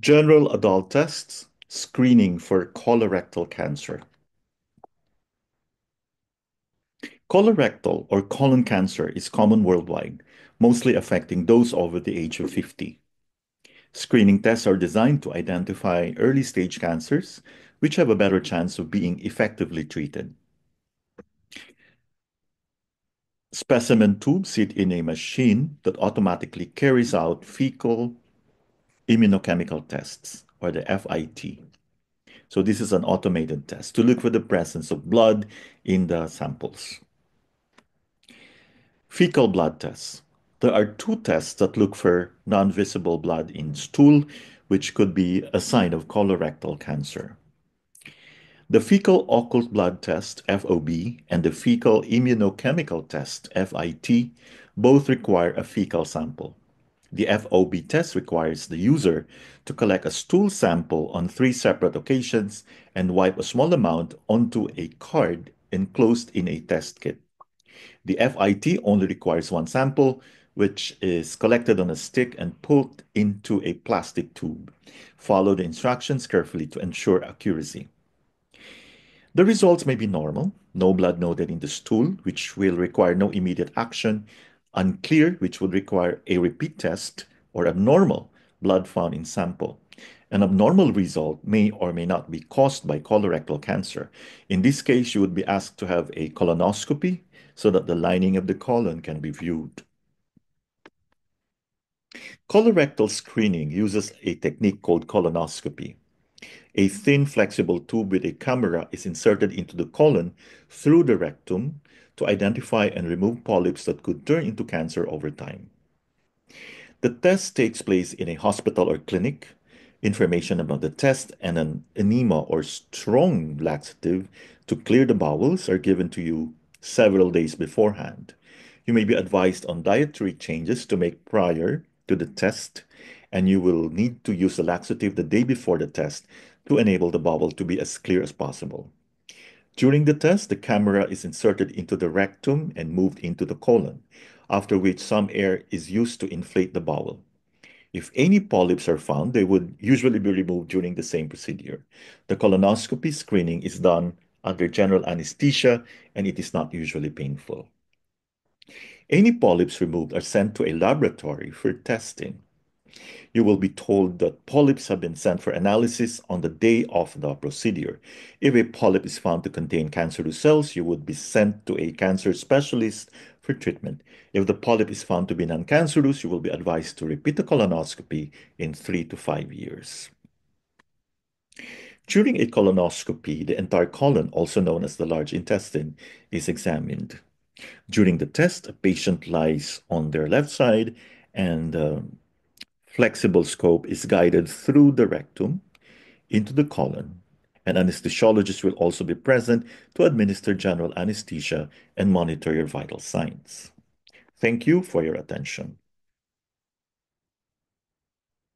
General adult tests, screening for colorectal cancer. Colorectal or colon cancer is common worldwide, mostly affecting those over the age of 50. Screening tests are designed to identify early stage cancers, which have a better chance of being effectively treated. Specimen tubes sit in a machine that automatically carries out fecal immunochemical tests, or the FIT. So this is an automated test to look for the presence of blood in the samples. Fecal blood tests. There are two tests that look for non-visible blood in stool, which could be a sign of colorectal cancer. The fecal occult blood test, FOB, and the fecal immunochemical test, FIT, both require a fecal sample. The FOB test requires the user to collect a stool sample on three separate occasions and wipe a small amount onto a card enclosed in a test kit. The FIT only requires one sample, which is collected on a stick and pulled into a plastic tube. Follow the instructions carefully to ensure accuracy. The results may be normal, no blood noted in the stool, which will require no immediate action, unclear, which would require a repeat test, or abnormal, blood found in sample. An abnormal result may or may not be caused by colorectal cancer. In this case, you would be asked to have a colonoscopy so that the lining of the colon can be viewed. Colorectal screening uses a technique called colonoscopy. A thin, flexible tube with a camera is inserted into the colon through the rectum to identify and remove polyps that could turn into cancer over time. The test takes place in a hospital or clinic. Information about the test and an enema or strong laxative to clear the bowels are given to you several days beforehand. You may be advised on dietary changes to make prior to the test, and you will need to use the laxative the day before the test to enable the bowel to be as clear as possible. During the test, the camera is inserted into the rectum and moved into the colon, after which some air is used to inflate the bowel. If any polyps are found, they would usually be removed during the same procedure. The colonoscopy screening is done under general anesthesia and it is not usually painful. Any polyps removed are sent to a laboratory for testing you will be told that polyps have been sent for analysis on the day of the procedure. If a polyp is found to contain cancerous cells, you would be sent to a cancer specialist for treatment. If the polyp is found to be non-cancerous, you will be advised to repeat the colonoscopy in three to five years. During a colonoscopy, the entire colon, also known as the large intestine, is examined. During the test, a patient lies on their left side and uh, flexible scope is guided through the rectum into the colon. An anesthesiologist will also be present to administer general anesthesia and monitor your vital signs. Thank you for your attention.